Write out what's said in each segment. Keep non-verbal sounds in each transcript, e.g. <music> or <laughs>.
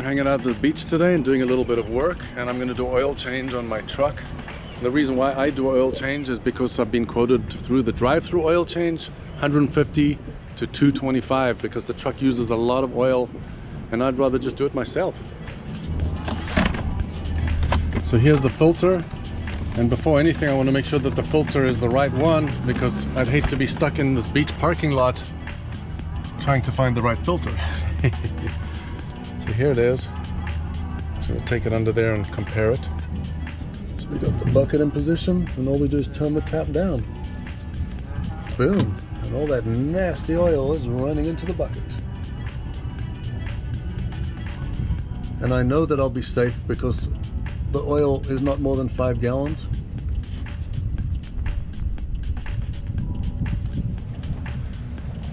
we're hanging out at the beach today and doing a little bit of work and I'm gonna do oil change on my truck. The reason why I do oil change is because I've been quoted through the drive-through oil change 150 to 225 because the truck uses a lot of oil and I'd rather just do it myself. So here's the filter and before anything I want to make sure that the filter is the right one because I'd hate to be stuck in this beach parking lot trying to find the right filter. <laughs> so here it is. So we'll take it under there and compare it. So we got the bucket in position and all we do is turn the tap down. Boom. And all that nasty oil is running into the bucket. And I know that I'll be safe because the oil is not more than five gallons.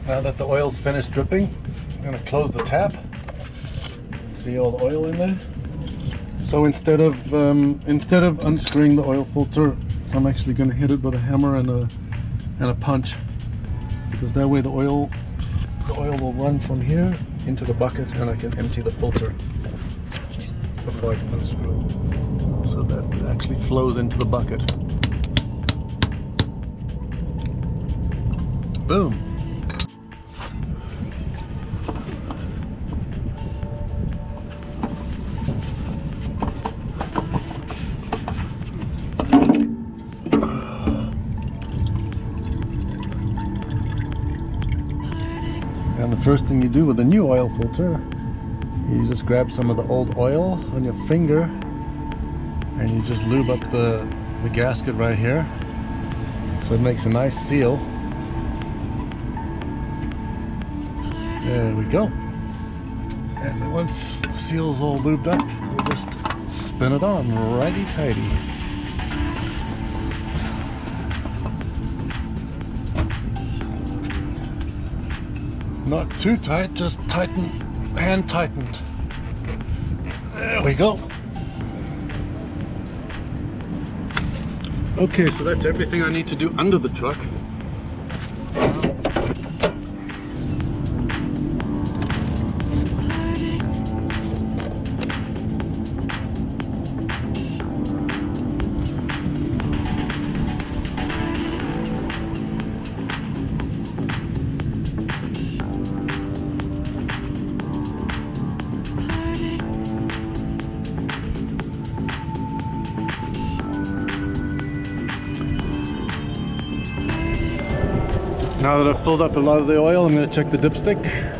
Now that the oil's finished dripping, I'm gonna close the tap. The oil in there? So instead of um, instead of unscrewing the oil filter, I'm actually gonna hit it with a hammer and a and a punch because that way the oil the oil will run from here into the bucket and I can empty the filter before I can unscrew so that it actually flows into the bucket. Boom. And the first thing you do with a new oil filter, you just grab some of the old oil on your finger and you just lube up the, the gasket right here. So it makes a nice seal. There we go. And once the seal's all lubed up, we just spin it on righty tighty. Not too tight, just tighten, hand tightened. There we go. Okay, so that's everything I need to do under the truck. Now that I've filled up a lot of the oil, I'm going to check the dipstick.